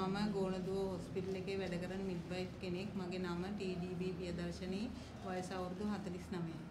මම ගෝණදුව හොස්පිටල් එකේ වැඩ කරන මිඩ්වයිෆ් කෙනෙක්. මගේ නම ටීඩීබී පියදර්ශනී. වයස අවුරුදු 49යි.